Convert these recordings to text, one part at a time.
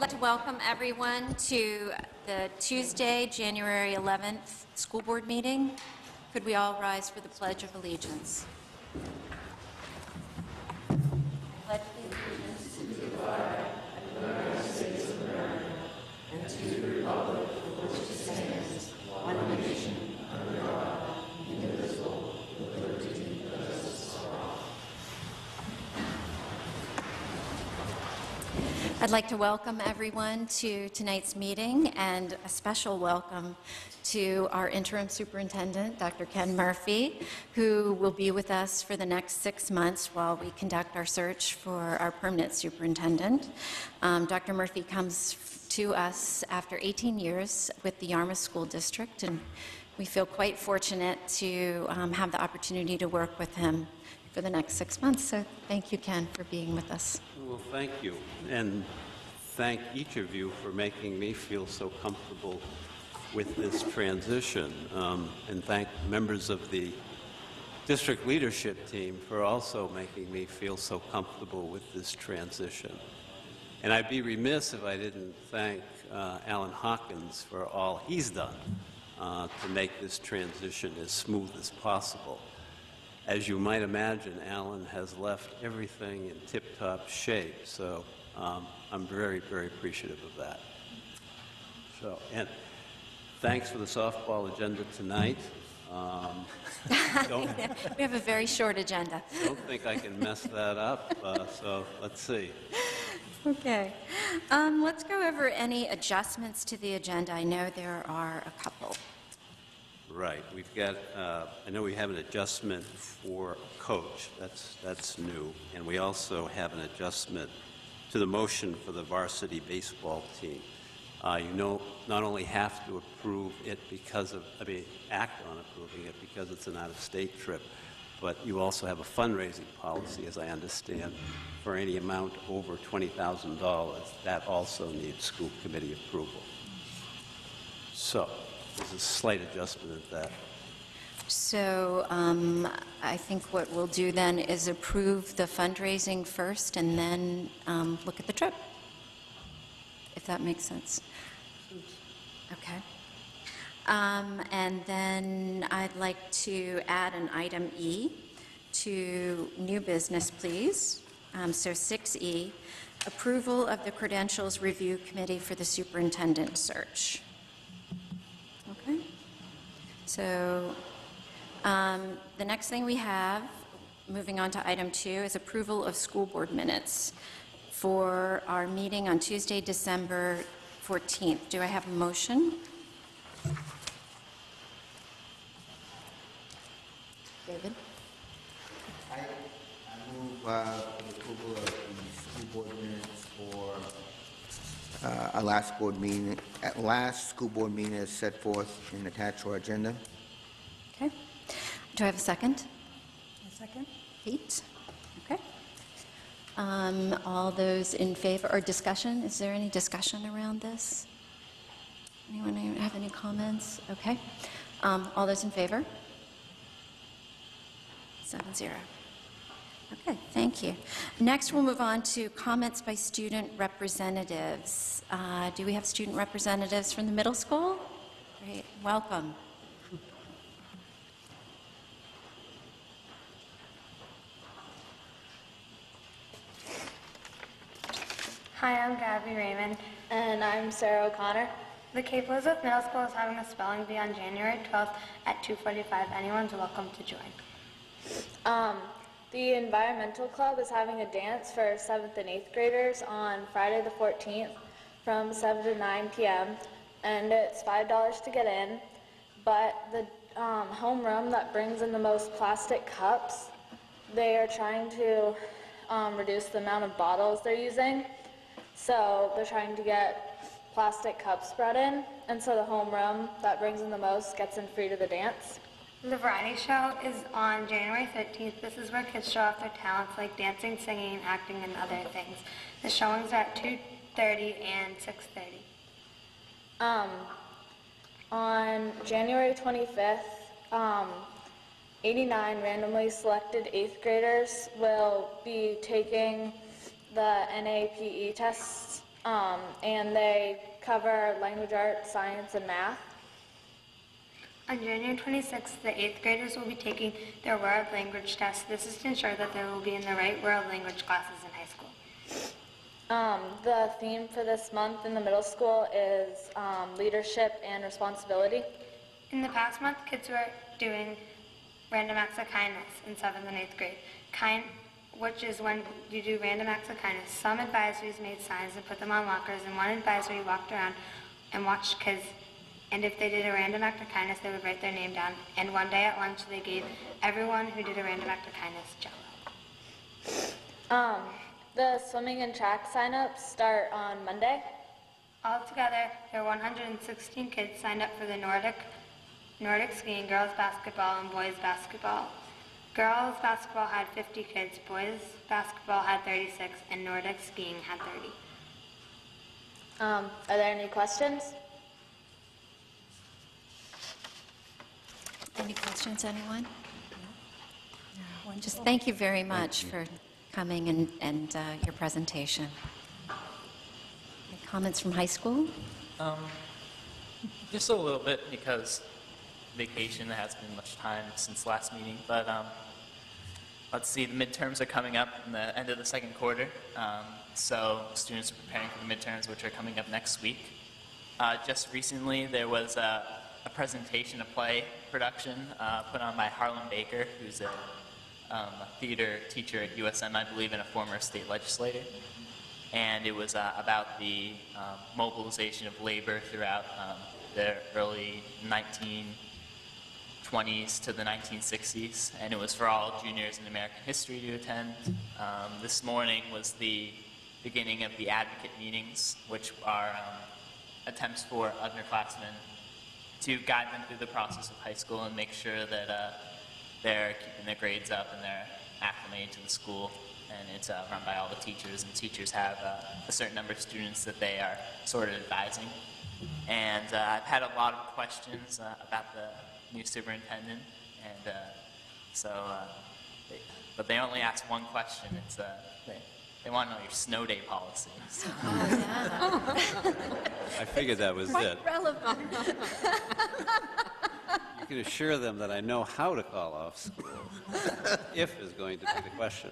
I'd like to welcome everyone to the Tuesday, January 11th school board meeting. Could we all rise for the Pledge of Allegiance? I'd like to welcome everyone to tonight's meeting and a special welcome to our interim superintendent, Dr. Ken Murphy, who will be with us for the next six months while we conduct our search for our permanent superintendent. Um, Dr. Murphy comes to us after 18 years with the Yarmouth School District, and we feel quite fortunate to um, have the opportunity to work with him for the next six months. So thank you, Ken, for being with us. Well, thank you, and thank each of you for making me feel so comfortable with this transition, um, and thank members of the district leadership team for also making me feel so comfortable with this transition. And I'd be remiss if I didn't thank uh, Alan Hawkins for all he's done uh, to make this transition as smooth as possible. As you might imagine, Alan has left everything in tip-top shape, so um, I'm very, very appreciative of that. So, and thanks for the softball agenda tonight. Um, We have a very short agenda. don't think I can mess that up, uh, so let's see. Okay. Um, Let's go over any adjustments to the agenda. I know there are a couple. Right, we've got, uh, I know we have an adjustment for coach, that's, that's new, and we also have an adjustment to the motion for the varsity baseball team. Uh, You know, not only have to approve it because of, I mean, act on approving it because it's an out-of-state trip, but you also have a fundraising policy, as I understand, for any amount over $20,000. That also needs school committee approval. So, there's a slight adjustment at that. So um, I think what we'll do then is approve the fundraising first and then um, look at the trip, if that makes sense. Okay. Um, And then I'd like to add an item E to new business, please. Um, So 6E, approval of the Credentials Review Committee for the Superintendent Search. Okay? So um, the next thing we have, moving on to item two, is approval of school board minutes for our meeting on Tuesday, December 14th. Do I have a motion? David? I, I move uh, for the approval of the school board minutes for uh, our last board meeting, at last school board meeting is set forth in attached to our agenda. Okay. Do I have a second? A second? Eight. Okay. Um, All those in favor, or discussion? Is there any discussion around this? Anyone have any comments? Okay. Um, All those in favor? Seven zero. Okay, thank you. Next, we'll move on to comments by student representatives. Uh, Do we have student representatives from the middle school? Great, welcome. Hi, I'm Gabby Raymond. And I'm Sarah O'Connor. The Cape Elizabeth Middle School is having a spelling bee on January 12th at 2:45. Anyone's welcome to join. Um, the Environmental Club is having a dance for 7th and 8th graders on Friday the 14th from 7 to 9 p.m. And it's $5 to get in. But the um, homeroom that brings in the most plastic cups, they are trying to um, reduce the amount of bottles they're using. So they're trying to get plastic cups brought in. And so the homeroom that brings in the most gets in free to the dance. The variety show is on January 13th. This is where kids show off their talents like dancing, singing, acting, and other things. The showings are at 2:30 and 6:30. Um, on January 25th, um, 89 randomly selected eighth graders will be taking the NAEP tests Um, and they cover language arts, science, and math. On January 26th, the eighth graders will be taking their world language test. This is to ensure that they will be in the right world language classes in high school. Um, the theme for this month in the middle school is um, leadership and responsibility. In the past month, kids were doing random acts of kindness in seventh and eighth grade. Kind, which is when you do random acts of kindness. Some advisories made signs and put them on lockers, and one advisory walked around and watched kids. And if they did a random act of kindness, they would write their name down. And one day at lunch, they gave everyone who did a random act of kindness Jello. Um, the swimming and track signups start on Monday. Altogether, there are 116 kids signed up for the Nordic, Nordic skiing, girls basketball, and boys basketball. Girls basketball had 50 kids, boys basketball had 36, and Nordic skiing had 30. Um, are there any questions? Any questions, anyone? No. Just thank you very much for coming and, and uh, your presentation. Any comments from high school? Um, just a little bit because vacation there hasn't been much time since last meeting. But um, let's see, the midterms are coming up in the end of the second quarter. Um, so students are preparing for the midterms, which are coming up next week. Uh, just recently, there was a, a presentation, a play production uh, put on by Harlan Baker, who's a, um, theater teacher at USM, I believe, and a former state legislator and it was uh, about the um, mobilization of labor throughout um, the early 1920s to the 1960s, and it was for all juniors in American history to attend. Um, this morning was the beginning of the advocate meetings, which are um, attempts for underclassmen to guide them through the process of high school and make sure that uh, they're keeping their grades up and they're acclimated to the school. And it's uh, run by all the teachers, and teachers have uh, a certain number of students that they are sort of advising. And uh, I've had a lot of questions uh, about the new superintendent, and uh, so, they, but they only ask one question. It's they, they want to know your snow day policy. I figured that was it. Quite relevant. You can assure them that I know how to call off school, if is going to be the question.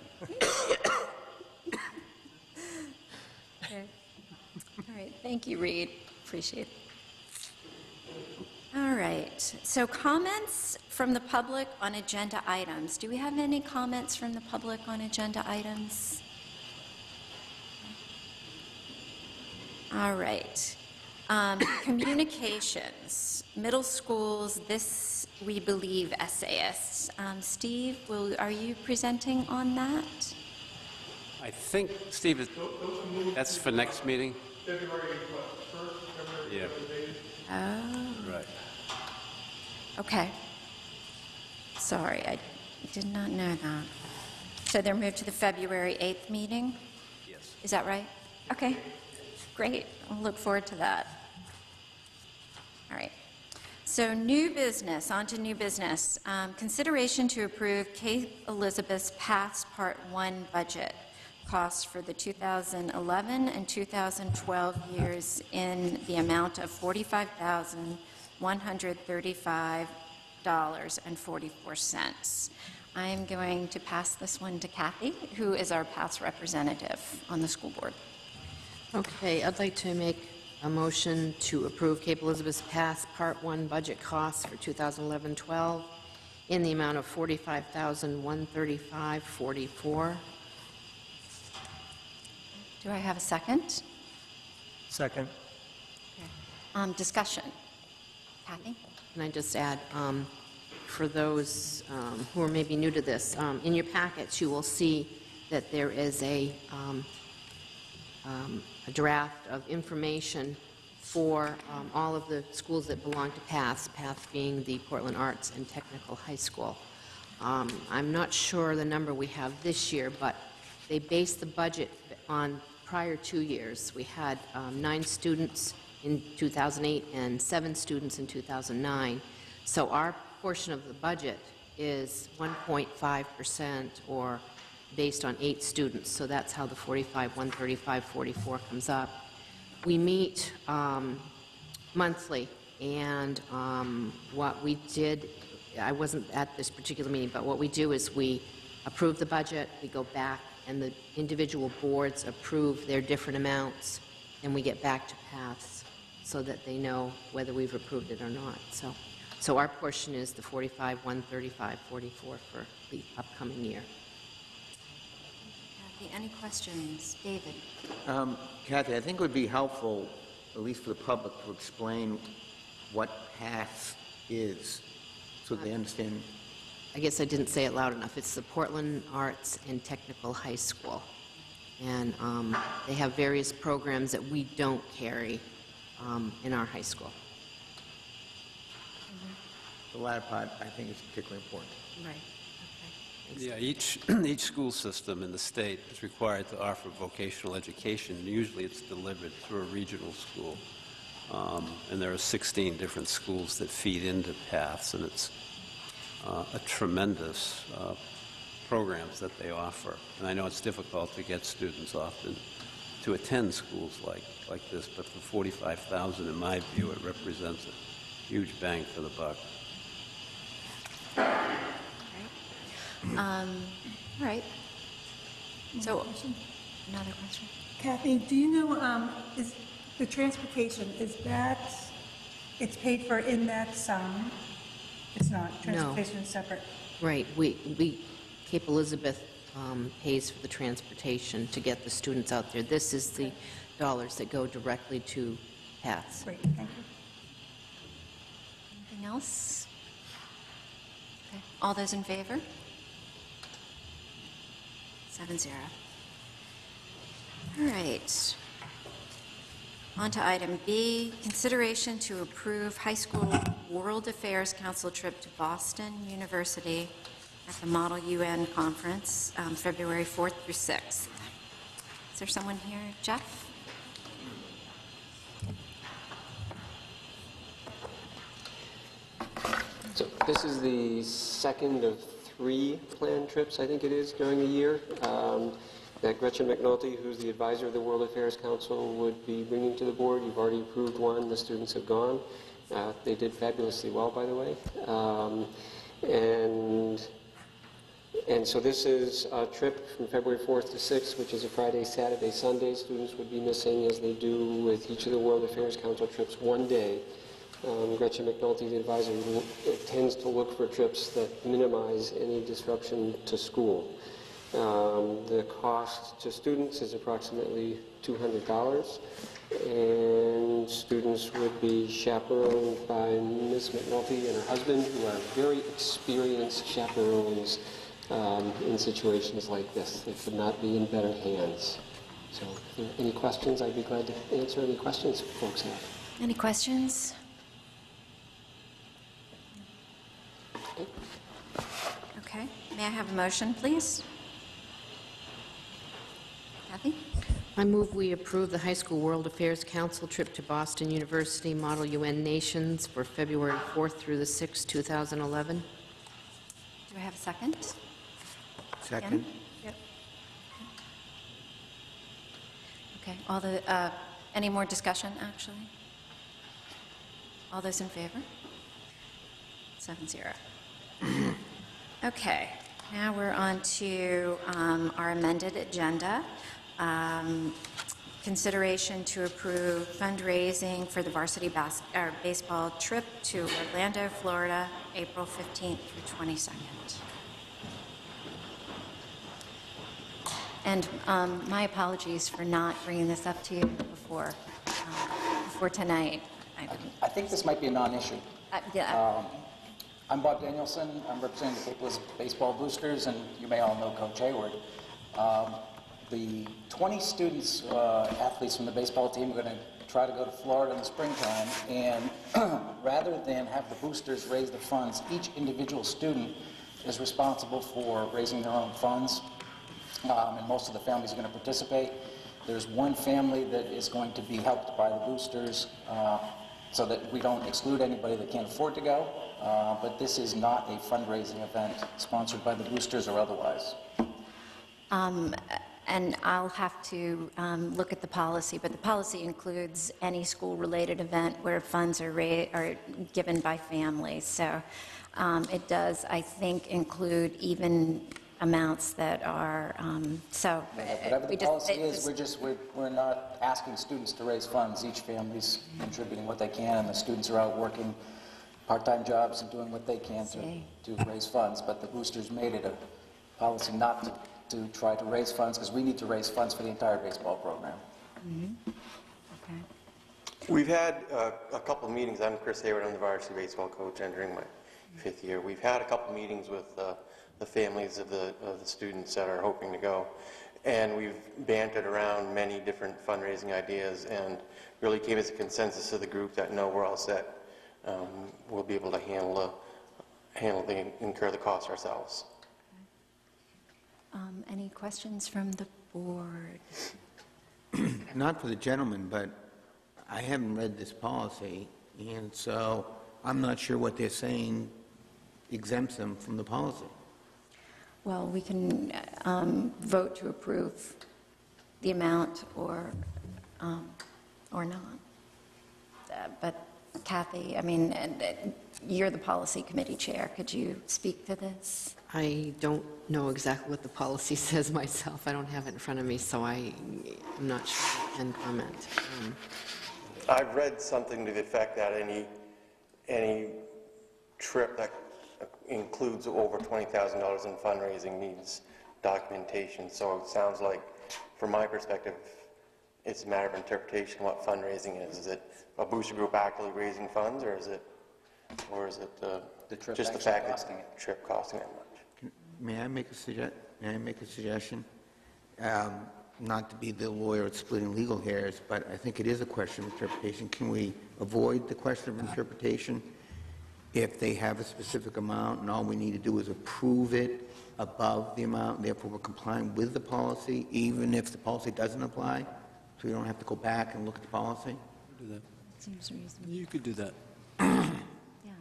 All right, thank you, Reed. Appreciate it. All right, so comments from the public on agenda items. Do we have any comments from the public on agenda items? All right. Um, Communications, middle schools, this, we believe, essayists. Um, Steve, will, are you presenting on that? I think, Steve, is- that's for next meeting? February, what, first, February? Yeah. Oh, Right. okay. Sorry, I did not know that. So they're moved to the February 8th meeting? Yes. Is that right? Okay, great. I'll look forward to that. All right. So new business, on to new business. Um, Consideration to approve Cape Elizabeth's PATH Part 1 budget costs for the 2011 and 2012 years in the amount of $45,135.44. I am going to pass this one to Kathy, who is our PATH representative on the school board. Okay, I'd like to make a motion to approve Cape Elizabeth's PATH Part 1 budget costs for 2011-12 in the amount of $45,135.44. Do I have a second? Second. Um, Discussion. Kathy? Can I just add, um, for those um, who are maybe new to this, um, in your packets, you will see that there is a um, um, a draft of information for um, all of the schools that belong to PATH, PATH being the Portland Arts and Technical High School. Um, I'm not sure the number we have this year, but they base the budget on prior two years. We had um, nine students in 2008 and seven students in 2009. So our portion of the budget is 1.5% or based on eight students. So that's how the 45, 135, 44 comes up. we meet um, monthly, and um, what we did, I wasn't at this particular meeting, but what we do is we approve the budget, we go back, and the individual boards approve their different amounts, and we get back to PATHS so that they know whether we've approved it or not. So, so our portion is the 45, 135, 44 for the upcoming year. Kathy, any questions? David? Um, Kathy, I think it would be helpful, at least for the public, to explain what PATH is, so they understand. I guess I didn't say it loud enough. It's the Portland Arts and Technical High School. And um, they have various programs that we don't carry um, in our high school. The latter part, I think, is particularly important. Right. Yeah, each, each school system in the state is required to offer vocational education. Usually it's delivered through a regional school. Um, And there are 16 different schools that feed into PATHS, and it's uh, a tremendous uh, programs that they offer. And I know it's difficult to get students often to attend schools like, like this, but for 45,000, in my view, it represents a huge bang for the buck. Um, All right. So, another question? Kathy, do you know, um, is the transportation, is that, it's paid for in that sum? It's not, transportation is separate? Right. We, we, Cape Elizabeth um, pays for the transportation to get the students out there. This is the dollars that go directly to PATHS. Great, thank you. Anything else? Okay. All those in favor? Seven zero. All right. On to item B, consideration to approve high school World Affairs Council trip to Boston University at the Model UN Conference, um, February 4th through 6th. Is there someone here? Jeff? So this is the second of three planned trips, I think it is, during the year, um, that Gretchen McNulty, who's the advisor of the World Affairs Council, would be bringing to the board. You've already approved one, the students have gone. Uh, They did fabulously well, by the way. Um, And, and so this is a trip from February 4th to 6th, which is a Friday, Saturday, Sunday. Students would be missing, as they do with each of the World Affairs Council trips, one day. Um, Gretchen McNulty, the advisor, tends to look for trips that minimize any disruption to school. Um, The cost to students is approximately $200, and students would be chaperoned by Ms. McNulty and her husband, who are very experienced chaperones um, in situations like this. They could not be in better hands. So if there are any questions, I'd be glad to answer any questions folks have. Any questions? Okay, may I have a motion, please? Kathy? I move we approve the High School World Affairs Council trip to Boston University Model UN Nations for February 4th through the 6th, 2011. Do I have a second? Second? Yep. Okay, all the, uh, any more discussion, actually? All those in favor? Seven zero. Okay, now we're on to um, our amended agenda. Um, Consideration to approve fundraising for the varsity bas- or baseball trip to Orlando, Florida, April 15th through 22nd. And um, my apologies for not bringing this up to you before, um, before tonight. I- I think this might be a non-issue. uh, Yeah, I'm Bob Danielson, I'm representing the Baseball Boosters, and you may all know Coach Hayward. Um, The 20 students, uh, athletes from the baseball team, are going to try to go to Florida in the springtime, and rather than have the boosters raise the funds, each individual student is responsible for raising their own funds, um, and most of the families are going to participate. There's one family that is going to be helped by the boosters, uh, so that we don't exclude anybody that can't afford to go, Uh, but this is not a fundraising event sponsored by the boosters or otherwise. um, And I'll have to um, look at the policy, but the policy includes any school-related event where funds are are given by families. So um, it does, I think, include even amounts that are, um, so. Whatever we the just- policy it is, just- we're just, we're, we're not asking students to raise funds. Each family's contributing what they can, and the students are out working part-time jobs and doing what they can to, See. to raise funds. But the boosters made it a policy not to, to try to raise funds, because we need to raise funds for the entire baseball program. Okay. We've had uh, a couple of meetings, I'm Chris Hayward, I'm the varsity baseball coach entering my fifth year. We've had a couple of meetings with uh, the families of the, of the students that are hoping to go. And we've bantered around many different fundraising ideas and really came as a consensus of the group that no, we're all set. Um, We'll be able to handle, the- handle the, incur the cost ourselves. Um, Any questions from the board? Not for the gentleman, but I haven't read this policy, and so I'm not sure what they're saying exempts them from the policy. Well, we can um, vote to approve the amount or, um, or not. Uh, But Kathy, I mean, and, uh, you're the policy committee chair. Could you speak to this? I don't know exactly what the policy says myself. I don't have it in front of me, so I, I'm not sure I can comment. Um, I've read something to the effect that any, any trip that includes over $20,000 in fundraising needs documentation. So it sounds like, from my perspective, it's a matter of interpretation what fundraising is. Is it a booster group actively raising funds, or is it, or is it uh, The trip just the actually fact costing that it. trip costing that much? May I make a sugge, may I make a suggestion? Um, Not to be the lawyer splitting legal hairs, but I think it is a question of interpretation. Can we avoid the question of interpretation if they have a specific amount and all we need to do is approve it above the amount, therefore we're complying with the policy, even if the policy doesn't apply? So we don't have to go back and look at the policy? Do that. Seems reasonable. You could do that. Yeah.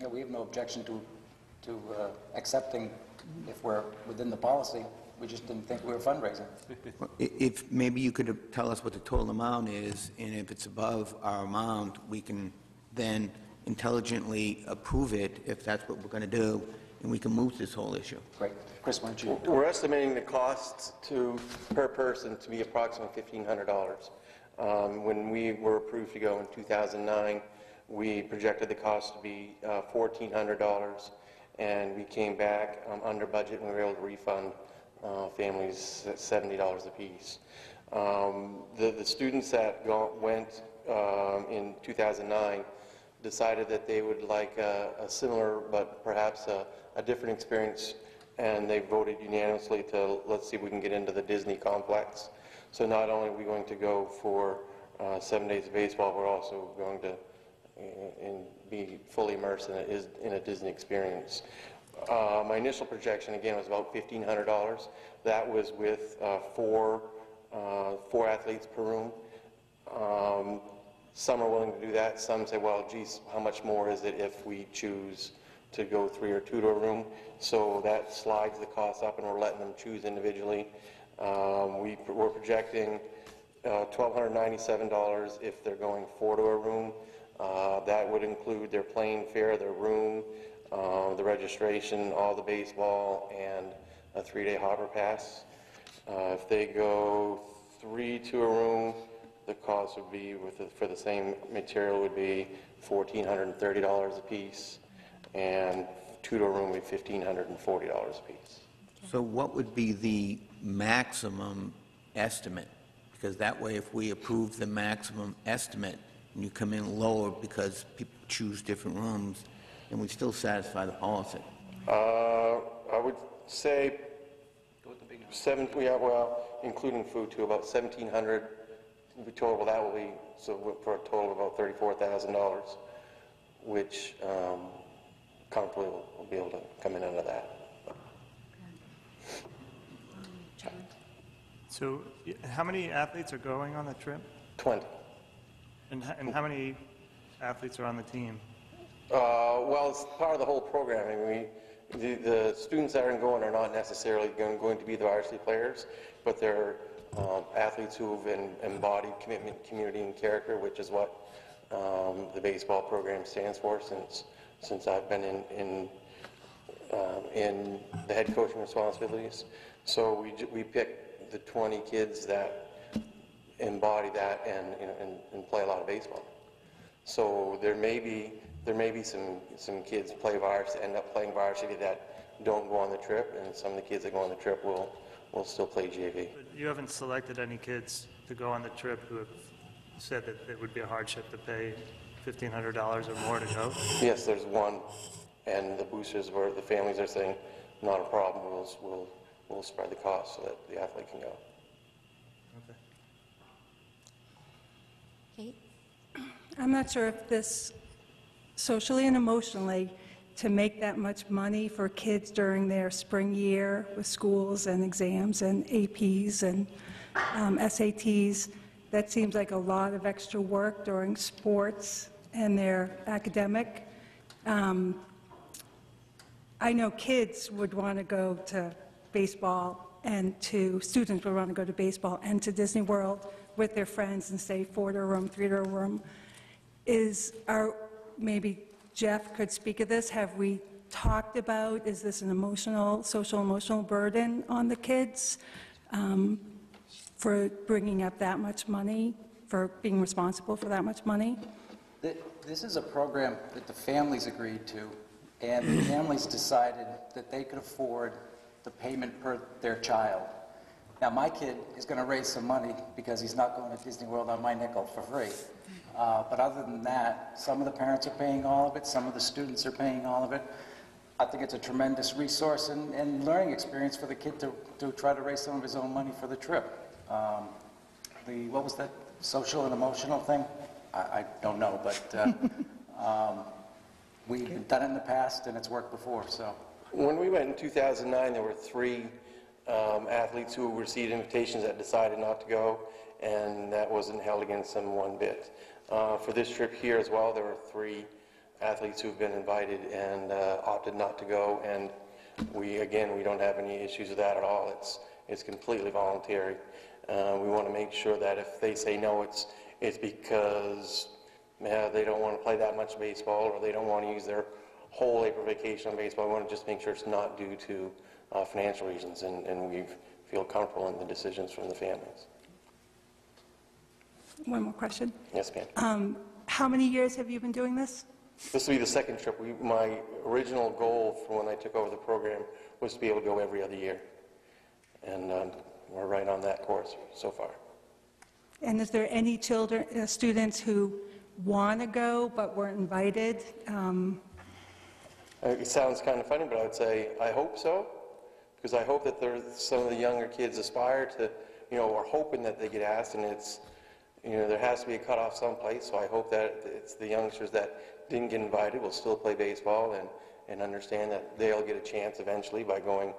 Yeah, we have no objection to, to uh, accepting if we're within the policy. We just didn't think we were fundraising. Well, i- If, maybe you could tell us what the total amount is, and if it's above our amount, we can then intelligently approve it, if that's what we're going to do, and we can move this whole issue. Great. Chris, why don't you? We're estimating the cost to, per person to be approximately $1,500. Um, When we were approved to go in 2009, we projected the cost to be uh, $1,400, and we came back um, under budget, and we were able to refund uh, families $70 apiece. Um, The the students that go- went um, in 2009 decided that they would like a a similar, but perhaps a a different experience, and they voted unanimously to, let's see if we can get into the Disney complex. So not only are we going to go for uh, seven days of baseball, we're also going to uh, be fully immersed in a, in a Disney experience. Uh, My initial projection, again, was about $1,500. That was with uh, four, uh, four athletes per room. Um, Some are willing to do that, some say, well, geez, how much more is it if we choose to go three or two to a room? So that slides the cost up, and we're letting them choose individually. Um, We, we're projecting uh, $1,297 if they're going four to a room. Uh, That would include their plane fare, their room, uh, the registration, all the baseball, and a three-day hopper pass. Uh, If they go three to a room, the cost would be, with, the- for the same material, would be $1,430 a piece, and two-door room would be $1,540 a piece. So what would be the maximum estimate? Because that way, if we approve the maximum estimate, and you come in lower because people choose different rooms, then we still satisfy the policy. Uh, I would say seven, yeah, well, including food too, about 1,700 the total, that will be, so for a total of about $34,000, which um, comfortably will will be able to come in under that. So y- how many athletes are going on the trip? 20. And h- and how many athletes are on the team? Uh, Well, it's part of the whole program. I mean, we, the, the students that are going are not necessarily going, going to be the varsity players, but they're um, athletes who have embodied commitment, community, and character, which is what um, the baseball program stands for since, since I've been in, in um, in the head coaching responsibilities. So we, we picked the 20 kids that embody that and, you know, and, and play a lot of baseball. So there may be, there may be some, some kids play varsity, end up playing varsity that don't go on the trip, and some of the kids that go on the trip will, will still play JV. But You haven't selected any kids to go on the trip who have said that it would be a hardship to pay $1,500 or more to go? Yes, there's one, and the boosters were, the families are saying, not a problem, we'll, we'll, we'll spread the cost so that the athlete can go. Okay. Kate? I'm not sure if this, socially and emotionally, to make that much money for kids during their spring year with schools and exams and APs and um, SATs, that seems like a lot of extra work during sports and their academic. Um, I know kids would want to go to baseball and to, students would want to go to baseball and to Disney World with their friends and stay four-door room, three-door room. Is, our, maybe Jeff could speak of this, have we talked about, is this an emotional, social emotional burden on the kids um, for bringing up that much money, for being responsible for that much money? Th- This is a program that the families agreed to, and the families decided that they could afford the payment per their child. Now, my kid is going to raise some money because he's not going to Disney World on my nickel for free. Uh, But other than that, some of the parents are paying all of it, some of the students are paying all of it. I think it's a tremendous resource and, and learning experience for the kid to, to try to raise some of his own money for the trip. Um, The, what was that, social and emotional thing? I, I don't know, but uh, um, we've done it in the past and it's worked before, so. When we went in 2009, there were three um, athletes who received invitations that decided not to go, and that wasn't held against them one bit. Uh, For this trip here as well, there were three athletes who've been invited and uh, opted not to go, and we, again, we don't have any issues with that at all. It's, it's completely voluntary. Uh, We want to make sure that if they say no, it's, it's because yeah, they don't want to play that much baseball, or they don't want to use their whole April vacation on baseball. We want to just make sure it's not due to uh, financial reasons, and, and we feel comfortable in the decisions from the families. One more question. Yes, ma'am. Um, How many years have you been doing this? This will be the second trip. We, my original goal for when I took over the program was to be able to go every other year. And um, we're right on that course so far. And is there any children, uh, students who want to go but weren't invited? Um, Uh, It sounds kind of funny, but I would say, I hope so, because I hope that there's, some of the younger kids aspire to, you know, are hoping that they get asked, and it's, you know, there has to be a cutoff someplace, so I hope that it's the youngsters that didn't get invited will still play baseball and, and understand that they'll get a chance eventually by going,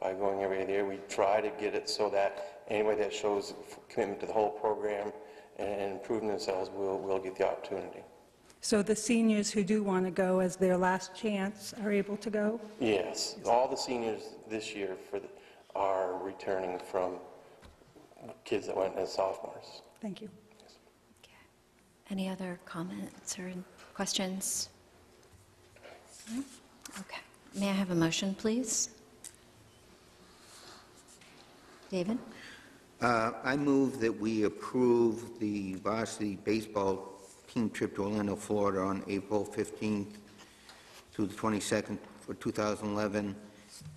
by going every other year. We try to get it so that anybody that shows commitment to the whole program and improving themselves will, will get the opportunity. So the seniors who do want to go as their last chance are able to go? Yes, all the seniors this year for, the- are returning from kids that went as sophomores. Thank you. Any other comments or questions? No? Okay. May I have a motion, please? David? Uh, I move that we approve the varsity baseball team trip to Orlando, Florida on April 15th through the 22nd for 2011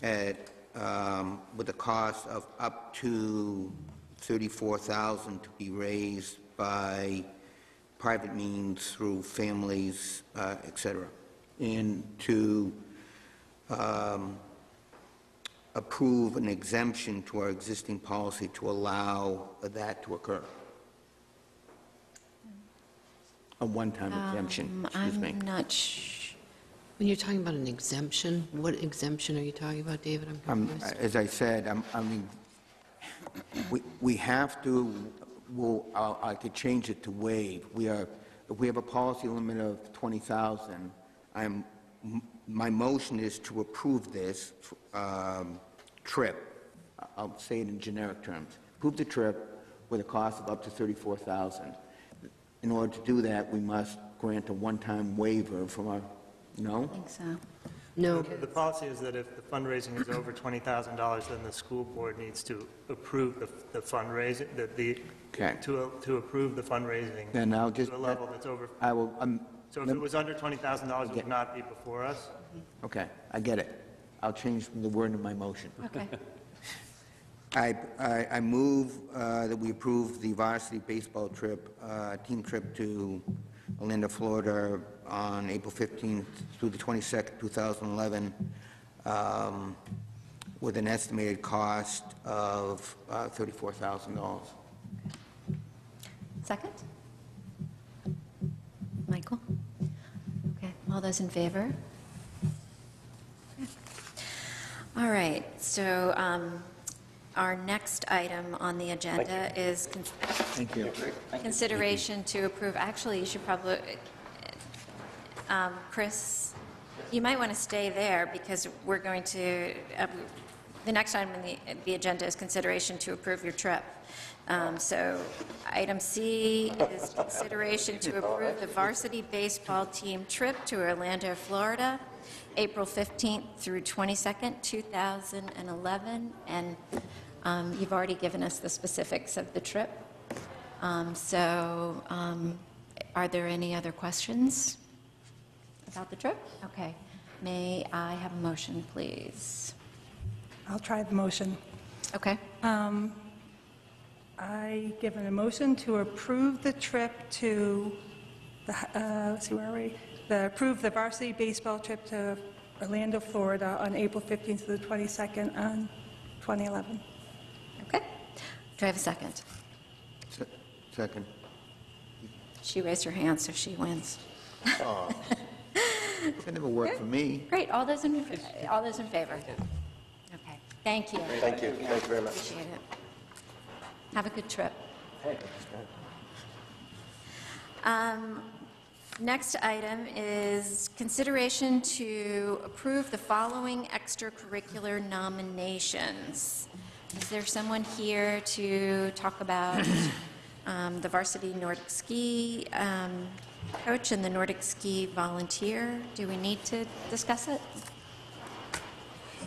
at, um, with a cost of up to 34,000 to be raised by private means through families, uh, et cetera, and to um, approve an exemption to our existing policy to allow that to occur. A one-time exemption, Um, excuse me. I'm not sh, When you're talking about an exemption, what exemption are you talking about, David? I'm Um, confused. As I said, I'm- I mean, we we have to, well, I'll- I could change it to waive. We are, if we have a policy limit of 20,000, I'm my motion is to approve this um, trip. I'll say it in generic terms. Approve the trip with a cost of up to 34000 In order to do that, we must grant a one-time waiver from our, no? I think so. No, The policy is that if the fundraising is over $20,000, then the school board needs to approve the the fundraising, the, the, Okay. to, to approve the fundraising Then I'll just... to a level that's over, I will, um, so if it was under $20,000, it would not be before us? okay, I get it. I'll change the word in my motion. Okay. I, I I move uh, that we approve the varsity baseball trip, uh, team trip to Orlando, Florida on April 15th through the 22nd, 2011, um, with an estimated cost of uh, $34,000. Second? Michael? Okay, all those in favor? Okay. All right, so um, our next item on the agenda is con- Thank you. consideration to approve, actually, you should probably, um, Chris, you might want to stay there because we're going to, uh, the next item on the, the agenda is consideration to approve your trip. Um, So item C is consideration to approve the varsity baseball team trip to Orlando, Florida, April 15th through 22nd, 2011. And um, you've already given us the specifics of the trip. Um, So um, are there any other questions about the trip? Okay. May I have a motion, please? I'll try the motion. Okay. Um, I give an motion to approve the trip to, the uh, let's see, where are we? The, approve the varsity baseball trip to Orlando, Florida on April 15th to the 22nd on 2011. Okay. Do I have a second? Se- Second. She raised her hand, so she wins. It never worked for me. Great, all those in, all those in favor? Okay, thank you. Thank you, thank you very much. Appreciate it. Have a good trip. Um, Next item is consideration to approve the following extracurricular nominations. Is there someone here to talk about um, the varsity Nordic ski um, coach and the Nordic ski volunteer? Do we need to discuss it?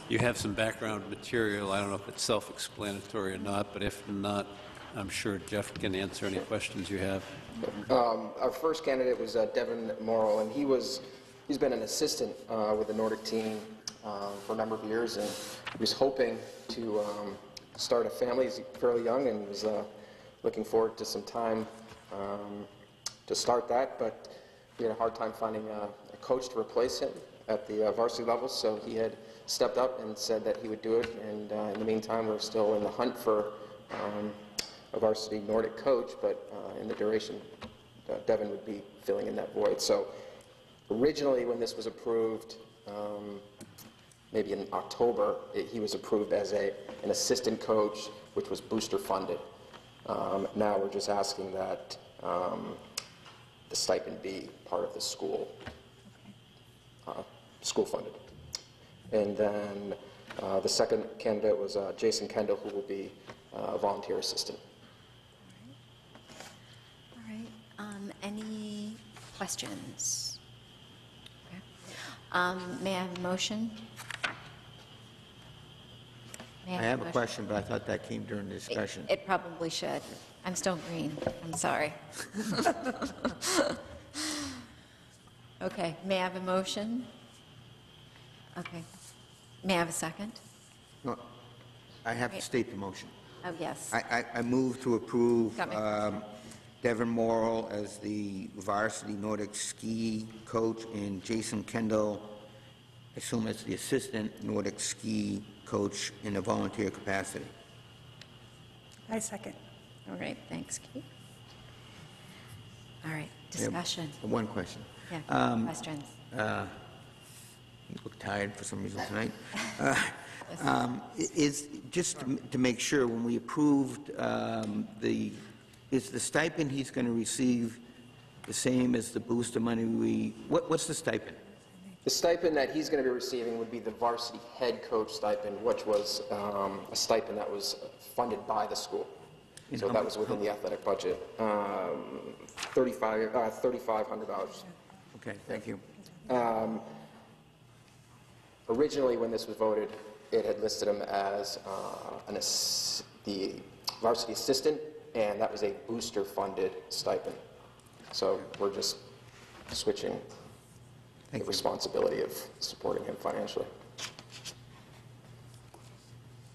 You have some background material. I don't know if it's self-explanatory or not, but if not, I'm sure Jeff can answer any questions you have. Um, Our first candidate was uh, Devin Morrow, and he was, he's been an assistant uh, with the Nordic team uh, for a number of years, and he was hoping to um, start a family. He's fairly young and was uh, looking forward to some time um, to start that, but we had a hard time finding a a coach to replace him at the uh, varsity level, so he had stepped up and said that he would do it, and uh, in the meantime, we're still in the hunt for um, a varsity Nordic coach, but uh, in the duration, uh, Devin would be filling in that void. So originally, when this was approved, um, maybe in October, it- he was approved as a, an assistant coach, which was booster funded. Um, Now, we're just asking that um, the stipend be part of the school, uh, school funded. And then uh, the second candidate was uh, Jason Kendall, who will be uh, a volunteer assistant. All right, um, any questions? Okay. Um, May I have a motion? May I have a question, but I thought that came during the discussion. It probably should. I'm still green, I'm sorry. Okay, may I have a motion? Okay. May I have a second? No, I have to state the motion. Oh, yes. I, I, I move to approve Got me. um, Devin Morrell as the varsity Nordic ski coach and Jason Kendall, assume as the assistant Nordic ski coach in a volunteer capacity. I second. All right, thanks, Keith. All right, Yeah, discussion. One question. Yeah, Um, questions? uh, You look tired for some reason tonight. Uh, um, i- Is, just to m- to make sure, when we approved um, the, is the stipend he's going to receive the same as the booster money we, what, what's the stipend? The stipend that he's going to be receiving would be the varsity head coach stipend, which was um, a stipend that was funded by the school. So that was within the athletic budget, um, 35, uh, $3,500. Okay, thank you. Um, Originally, when this was voted, it had listed him as uh, the varsity assistant, and that was a booster-funded stipend. So we're just switching the responsibility of supporting him financially.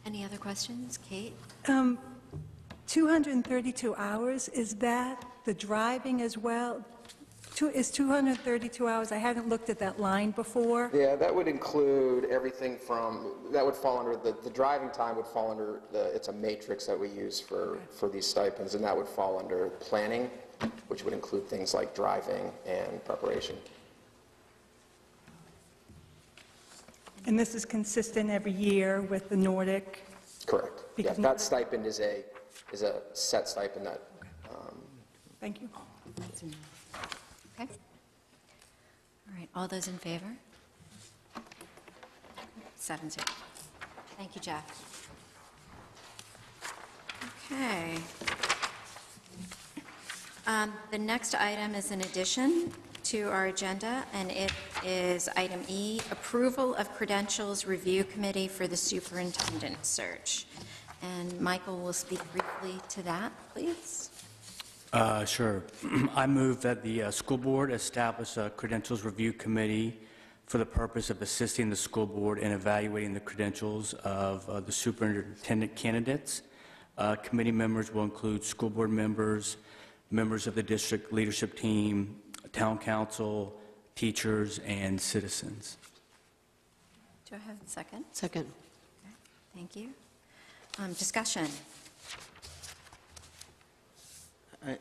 Any other questions? Kate? Um, 232 hours, is that the driving as well? Two- Is 232 hours, I hadn't looked at that line before. Yeah, that would include everything from, that would fall under, the, the driving time would fall under, the it's a matrix that we use for, for these stipends, and that would fall under planning, which would include things like driving and preparation. And this is consistent every year with the Nordic? Correct. Yeah, Because- that stipend is a, is a set stipend that, um, Thank you. Okay. All right, all those in favor? Seven zero. Thank you, Jeff. Okay. Um, The next item is an addition to our agenda, and it is item E, approval of credentials review committee for the superintendent search. And Michael will speak briefly to that, please. Uh, Sure. I move that the uh, school board establish a credentials review committee for the purpose of assisting the school board in evaluating the credentials of uh, the superintendent candidates. Uh, Committee members will include school board members, members of the district leadership team, town council, teachers, and citizens. Do I have a second? Second. Thank you. Um, Discussion. I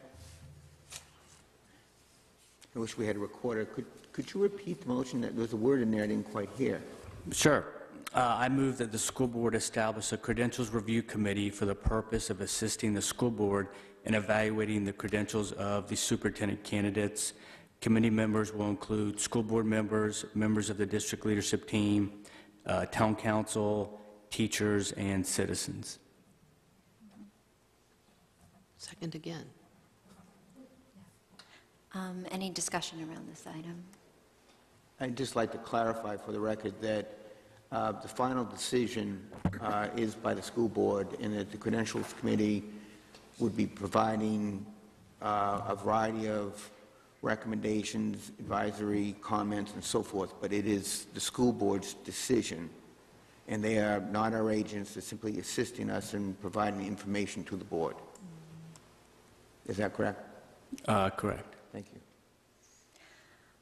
I wish we had a recorder. Could, could you repeat the motion? There was a word in there I didn't quite hear. Sure. Uh, I move that the school board establish a credentials review committee for the purpose of assisting the school board in evaluating the credentials of the superintendent candidates. Committee members will include school board members, members of the district leadership team, uh, town council, teachers, and citizens. Second again. Um, Any discussion around this item? I'd just like to clarify for the record that uh, the final decision uh, is by the school board, and that the credentials committee would be providing uh, a variety of recommendations, advisory comments, and so forth, but it is the school board's decision, and they are not our agents, they're simply assisting us in providing information to the board. Is that correct? Uh, Correct. Thank you.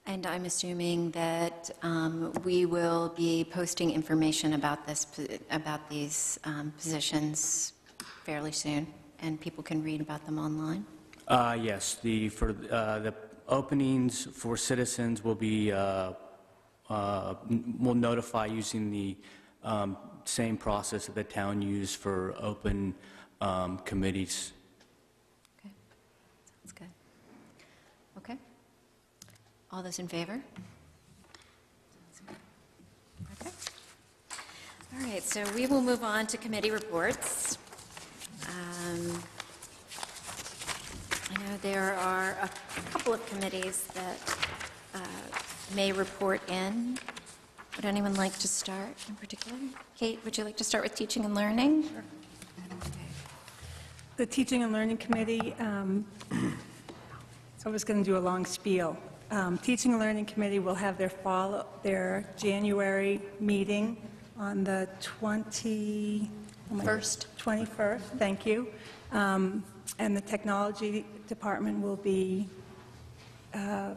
And I'm assuming that um, we will be posting information about this, about these um, positions fairly soon, and people can read about them online? Uh, Yes, the, for, uh, the openings for citizens will be, uh, uh, will notify using the um, same process that the town used for open um, committees. Okay, sounds good. Okay. All those in favor? Okay. All right, so we will move on to committee reports. Um, I know there are a couple of committees that uh, may report in. Would anyone like to start in particular? Kate, would you like to start with teaching and learning? Sure. Okay. The Teaching and Learning Committee, um, I was going to do a long spiel. Um, Teaching and Learning Committee will have their follow, their January meeting on the 20... oh my- First. 21st, thank you. Um, And the Technology Department will be, uh,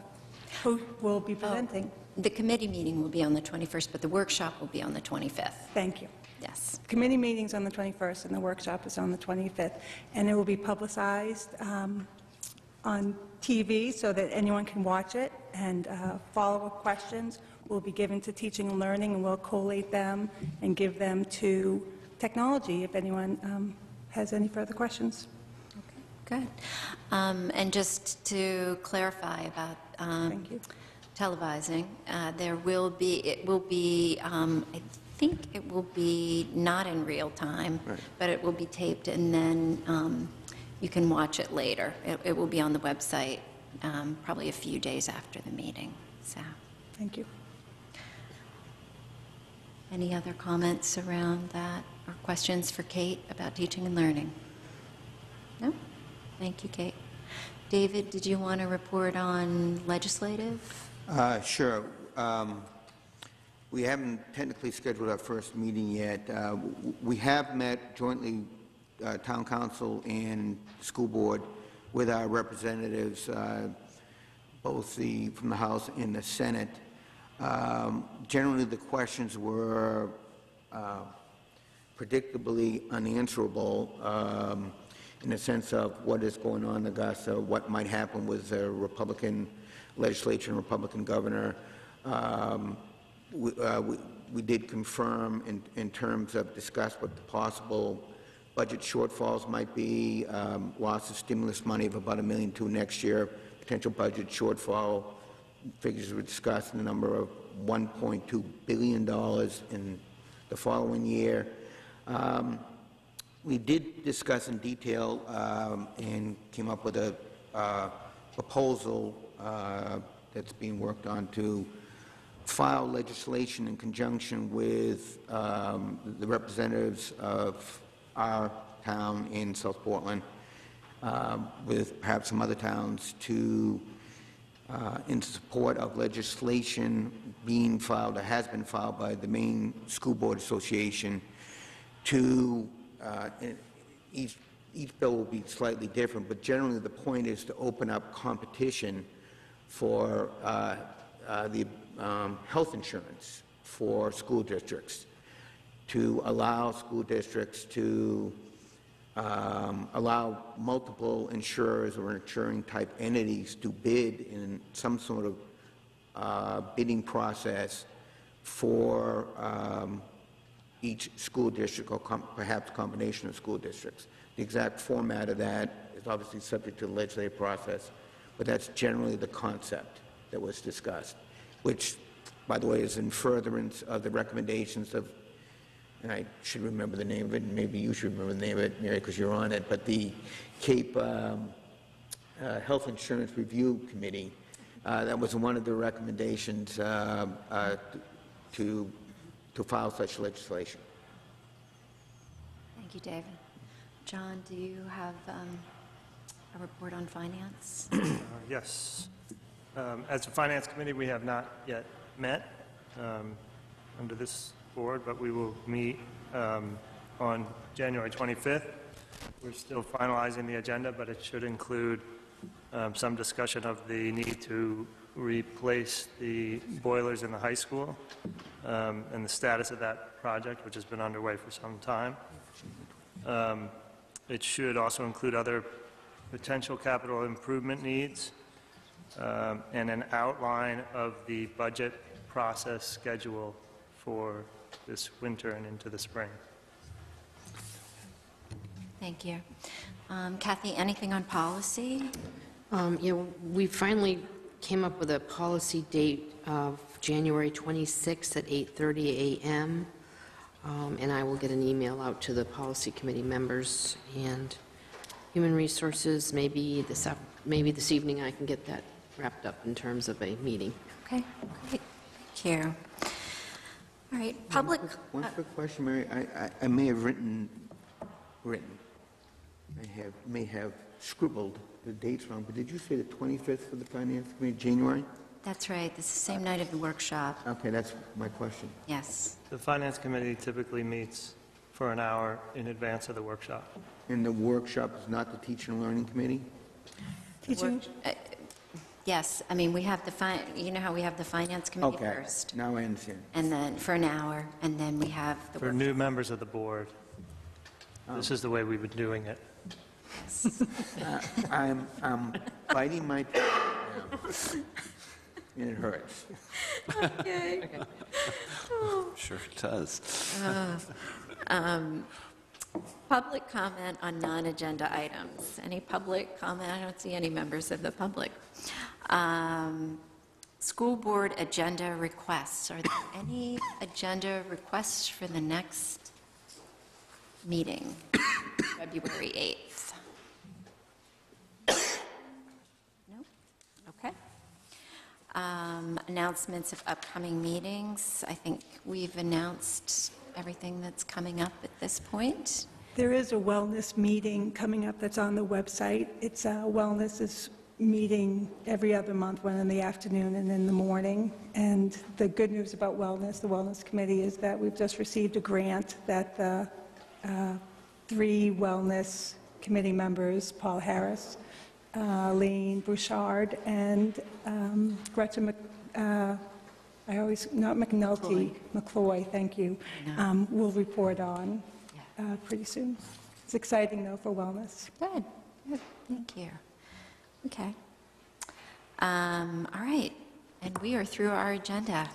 who will be presenting. The committee meeting will be on the 21st, but the workshop will be on the 25th. Thank you. Yes. Committee meeting's on the 21st, and the workshop is on the 25th. And it will be publicized um, on TV so that anyone can watch it, and uh, follow-up questions will be given to teaching and learning, and we'll collate them and give them to technology if anyone um, has any further questions. Good. Um, And just to clarify about um, televising. Uh, There will be, it will be, um, I think it will be not in real time, but it will be taped, and then um, you can watch it later. It it will be on the website um, probably a few days after the meeting, so. Thank you. Any other comments around that, or questions for Kate about teaching and learning? Thank you, Kate. David, did you want to report on legislative? Uh, Sure. Um, We haven't technically scheduled our first meeting yet. Uh, We have met jointly, uh, Town Council and School Board, with our representatives, uh, both the, from the House and the Senate. Um, Generally, the questions were uh, predictably unanswerable um, in the sense of what is going on in Augusta, what might happen with the Republican legislature and Republican governor. Um, we, uh, we, we did confirm in, in terms of discuss what the possible budget shortfalls might be, um, loss of stimulus money of about a million two next year, potential budget shortfall figures were discussed in the number of 1.2 billion dollars in the following year. Um, we did discuss in detail um, and came up with a uh, proposal uh, that's being worked on to file legislation in conjunction with um, the representatives of our town in South Portland, um, with perhaps some other towns, to, uh, in support of legislation being filed, or has been filed by the Maine School Board Association, to, uh, each, each bill will be slightly different, but generally the point is to open up competition for uh, uh, the um, health insurance for school districts, to allow school districts to um, allow multiple insurers or insuring-type entities to bid in some sort of uh, bidding process for um, each school district or com- perhaps combination of school districts. The exact format of that is obviously subject to the legislative process, but that's generally the concept that was discussed, which, by the way, is in furtherance of the recommendations of, and I should remember the name of it, and maybe you should remember the name of it, Mary, because you're on it, but the Cape um, uh, Health Insurance Review Committee, uh, that was one of the recommendations uh, uh, to, to file such legislation. Thank you, David. John, do you have um, a report on finance? Uh, Yes. Um, As a Finance Committee, we have not yet met um, under this board, but we will meet um, on January 25th. We're still finalizing the agenda, but it should include um, some discussion of the need to replace the boilers in the high school um, and the status of that project, which has been underway for some time. Um, It should also include other potential capital improvement needs um, and an outline of the budget process schedule for this winter and into the spring. Thank you. Um, Kathy, anything on policy? Um, Yeah, we finally came up with a policy date of January 26th at 8:30 a.m., Um, and I will get an email out to the policy committee members and human resources, maybe this, up- maybe this evening I can get that wrapped up in terms of a meeting. Okay, great. Thank you. All right, public, One quick question, Mary. I, I, I may have written, written, I have, may have scribbled the dates wrong, but did you say the 25th for the Finance Committee, January? that's right, it's the same night of the workshop. Okay, that's my question. Yes. The Finance Committee typically meets for an hour in advance of the workshop. And the workshop is not the Teaching and Learning Committee? Teaching, Uh, Yes, I mean, we have the, fi- you know how we have the finance committee Okay, first? now I understand. And then, for an hour, and then we have the For workshop. new members of the board, this is the way we've been doing it. Uh, I'm, I'm biting my tongue now, and it hurts. Okay. Sure it does. Um, Public comment on non-agenda items. Any public comment? I don't see any members of the public. Um, School board agenda requests. Are there any agenda requests for the next meeting, February 8th? No? Okay. Um, Announcements of upcoming meetings. I think we've announced everything that's coming up at this point. There is a wellness meeting coming up that's on the website. It's, a wellness is meeting every other month, one in the afternoon and in the morning. And the good news about wellness, the Wellness Committee, is that we've just received a grant that the uh, three wellness committee members, Paul Harris, uh, Lean Bouchard, and um, Gretchen, Mc- uh, I always, not McNulty, McCloy, thank you, um, will report on uh, pretty soon. It's exciting, though, for wellness. Good, good, thank you. Okay. Um, All right, and we are through our agenda.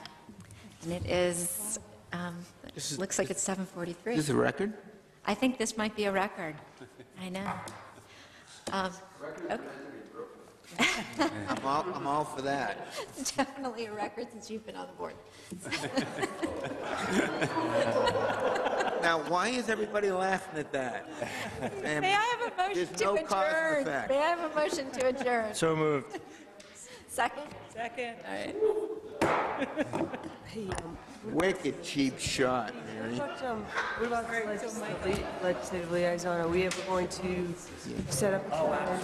And it is, um, This is- looks like it's 7:43. This is a record? I think this might be a record. I know. Um, okay. I'm all, I'm all for that. It's definitely a record since you've been on the board. Now, why is everybody laughing at that? And May I have a motion there's to no cause and adjourn? effect. May I have a motion to adjourn? So moved. Second? Second. All right. Wicked cheap shot, Mary. What about, um, what about the legislative li- legislative liaison? Are we ever going to set up a